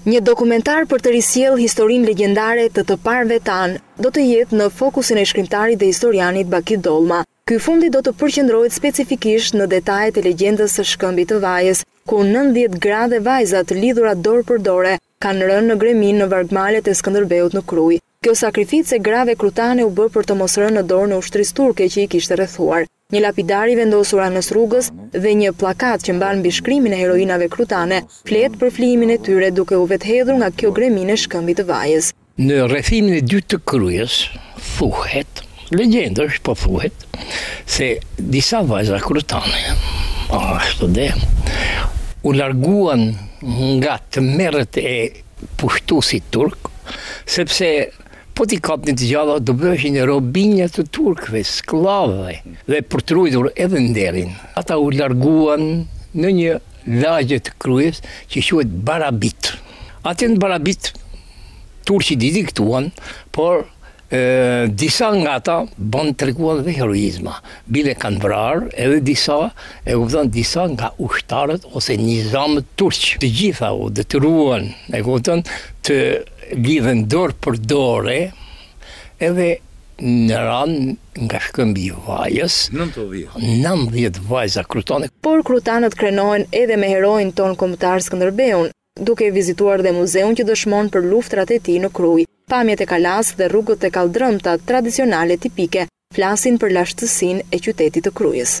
Një dokumentar për të risjellë historinë legjendare të të parëve tanë, do të jetë në fokusin e shkrimtarit dhe historianit Baki Dollma. Ky i fundit do të përqendrohet specifikisht në detajet e legjendës së Shkëmbit të Vajës, ku nëntëdhjetë gra dhe vajza të lidhura dorë për dore kanë rënë në greminë në vargmalet e Skënderbeut në Krujë. Kjo sakrificë e grave krutane u bë për të mos rënë në dorë të ushtrisë turke që i kishte rrethuar. Një lapidar i vendosur anës rrugës dhe një pllakatë që mban mbishkrimin e heroinave krutane flet për flijimin e tyre duke u vetëhedhur nga kjo greminë e shkëmbit të vajës. Në rrethimin e dytë të Krujës thuhet, legjendë është, po thuhet, se disa vajza krutane, ashtu dhe, u larguan nga tmerret e pushtuesit turk, sepse Po t'i kapnin të gjalla do bëheshin robinja të turkëve, skllave, dhe për të ruajtur edhe nderin, ata u larguan në një lagje të Krujës që quhet Barabit. Atje në Barabit turqit i diktuan, por disa nga ata bën treguan dhe heroizma, bile kanë vrarë edhe disa, e kupton, disa nga ushtarët ose nizamët turq. Të gjitha u detyruan, e kupton, të lidhen dorë për dore edhe në ranë nga shkëmbi i vajës, nëntëdhjetë vajza krutane. Por krutanët krenohen edhe me heroin tonë kombëtar Skënderbeun, duke vizituar dhe muzeun që dëshmon për luftërat e tij në Krujë. Pamjet e kalasë dhe rrugët e kalldrëmta, tradicionale tipike, flasin për lashtësinë e qytetit të Krujës.